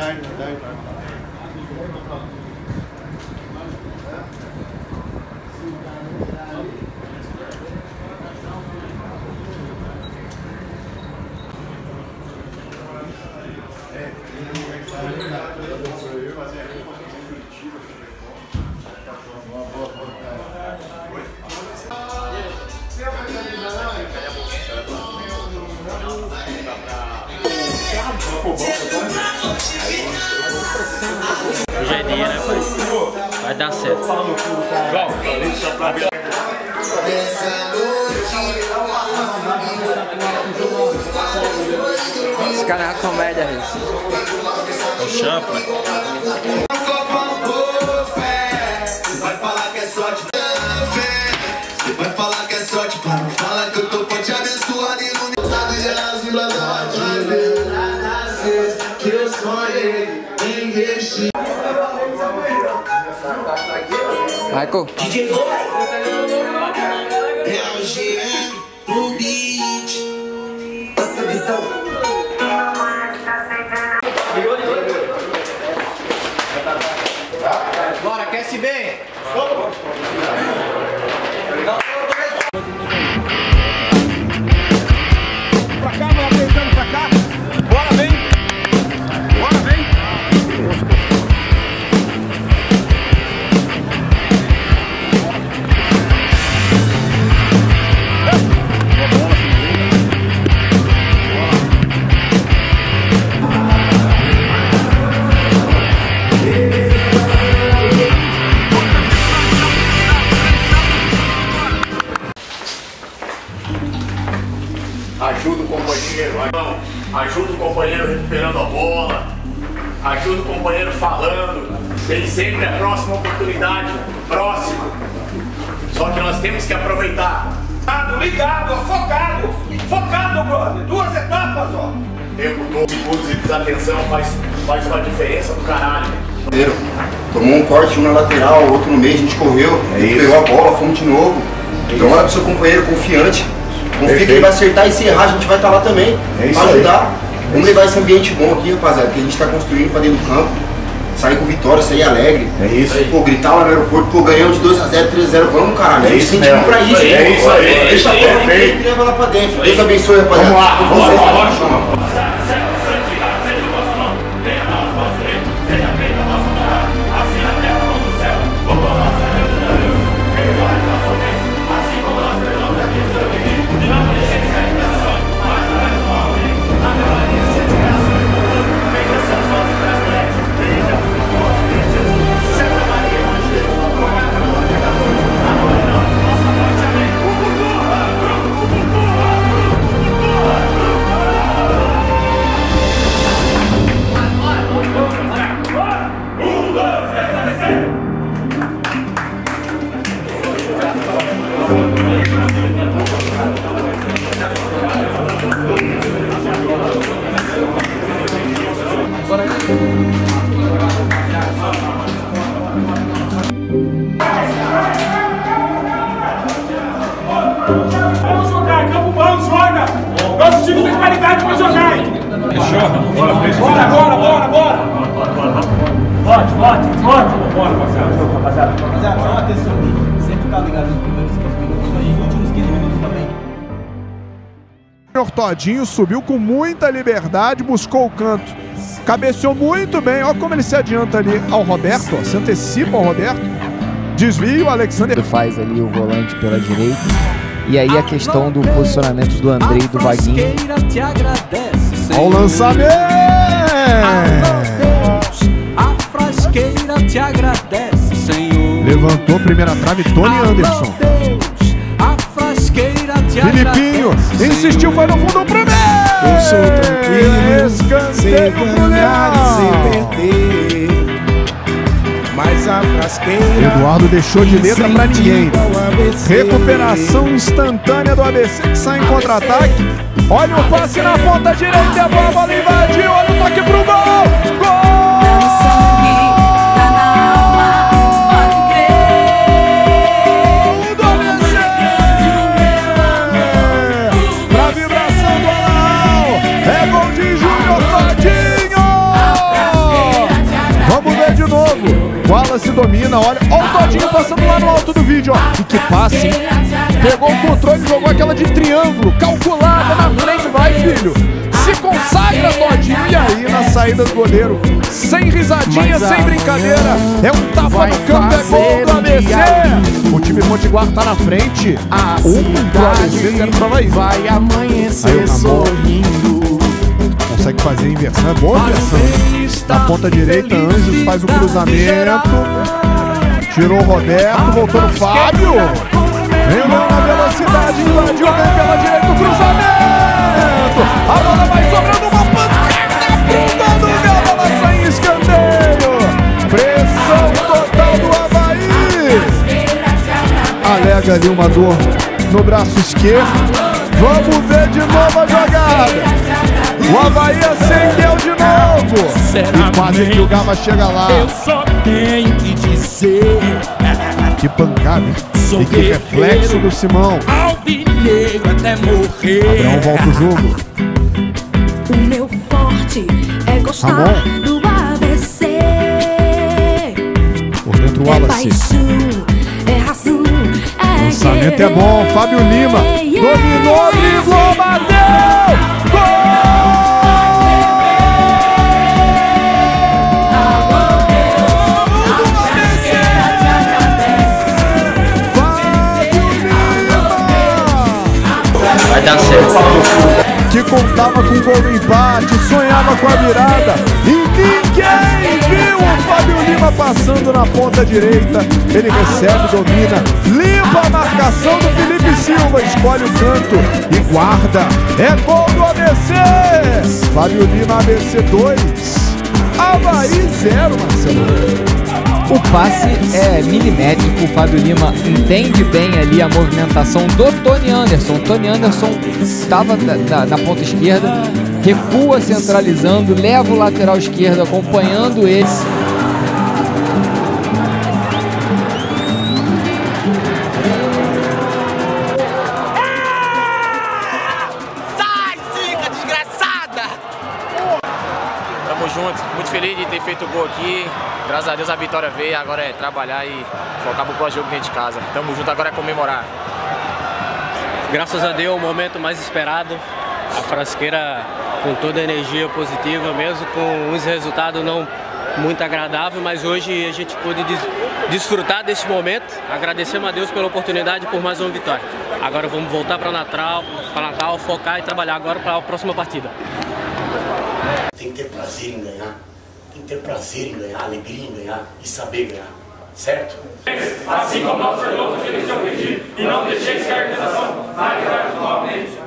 tarde, boa Vai dar certo. Esse cara é uma comédia, isso. O champa. Michael, Real GM, o beat. Essa visão. Bora, aquece bem! pra companheiro falando, tem sempre a próxima oportunidade, próximo. Só que nós temos que aproveitar. Ligado, ligado, focado. Focado, brother. Duas etapas, ó. Tempo todo, segundos de desatenção faz, faz uma diferença do caralho. Primeiro, Tomou um corte, um na lateral, outro no meio, a gente correu, pegou a bola, fomos de novo. então olha pro seu companheiro confiante. Confia que ele vai acertar e se errar, a gente vai estar lá também. pra ajudar. Vamos levar esse ambiente bom aqui, rapaziada, que a gente tá construindo pra dentro do campo. Sair com vitória, sair alegre. É isso. Pô, gritar lá no aeroporto, pô, ganhamos de 2x0, 3x0, vamos, caralho. É isso, mesmo. pra isso, É isso aí. Deixa a Perfeito. aqui e leva lá pra dentro. Deus abençoe, rapaziada. Vamos lá, vamos lá, hein? Fechou. Bora, bora, bora, bora. Vote, vote, vote. Bora, rapaziada. Rapaziada. Rapaziada, só uma atenção aqui. Sempre tá ligado nos primeiros 15 minutos nos últimos 15 minutos também. Júnior Todinho subiu com muita liberdade, buscou o canto. Cabeceou muito bem. Olha como ele se adianta ali ao Roberto, ó, se antecipa ao Roberto. Desvio, Alexander. faz ali o volante pela direita. E aí a questão do posicionamento do André e do Vaguinho. Ao lançamento! A frasqueira te agradece, Senhor. Levantou a primeira trave, Tony Anderson. Filipinho insistiu, foi no fundo pro meio! Eu sou tranquilo, sem ganhar e sem perder. Mas a frasqueira. Eduardo deixou de letra pra ninguém. Recuperação instantânea do ABC que sai em contra-ataque. Olha o passe na ponta direita a bola invadiu. Olha o toque pro gol! Gol! Olha. Olha o Todinho passando lá no alto do vídeo, ó. E que passe, hein? Pegou o controle, jogou aquela de triângulo, calculada na frente, vai, filho. Se consagra, Todinho. E aí, na saída do goleiro, sem risadinha, sem brincadeira. É um tapa no campo, é gol do ABC. O time Potiguar tá na frente. A Um pro Havaí. vai amanhecer sorrindo. Consegue fazer a inversão, é boa a inversão. Na ponta direita, Anjos faz o cruzamento. Tirou o Roberto, voltou no Fábio. Vem na velocidade, invadiu bem pela direita o cruzamento. A bola vai sobrando uma pancada bunda do Galo, ela sai escanteio. Pressão total do Havaí. Alega ali uma dor no braço esquerdo. Vamos ver de novo a jogada. O Havaí acendeu de novo. E quase que o Gama chega lá. Eu só tenho que dizer, Que pancada, E que reflexo do Simão. alvinegro até morrer. Abraão volta o jogo. O meu forte é gostar Ramon. do ABC. Por dentro o É Wallace. paixão, é razão, é Lançamento é bom. Fábio Lima. Dominou, driblou, bateu. Vai dar certo. que contava com o gol do empate, sonhava com a virada e ninguém viu o Fábio Lima passando na ponta direita. Ele recebe, domina, limpa a marcação do Felipe Silva, escolhe o canto e guarda. É gol do ABC! Fábio Lima, ABC 2, Havaí 0, Marcelo. O passe é milimétrico, o Fábio Lima entende bem ali a movimentação do Tony Anderson. O Tony Anderson estava na, na- na ponta esquerda, recua centralizando, leva o lateral esquerdo acompanhando ele. Tamo junto, muito feliz de ter feito o gol aqui. Graças a Deus a vitória veio, agora é trabalhar e focar pro próximo jogo dentro de casa. Tamo junto, agora é comemorar. Graças a Deus, o momento mais esperado. A frasqueira com toda a energia positiva, mesmo com uns resultados não muito agradáveis, mas hoje a gente pôde des- desfrutar desse momento. Agradecemos a Deus pela oportunidade e por mais uma vitória. Agora vamos voltar para Natal, para Natal, focar e trabalhar agora para a próxima partida. Tem que ter prazer em ganhar. Tem que ter prazer em ganhar, alegria em ganhar e saber ganhar. Certo? Assim como nossos irmãos que de ofendido, e não deixeis que a organização vai para o nome deles.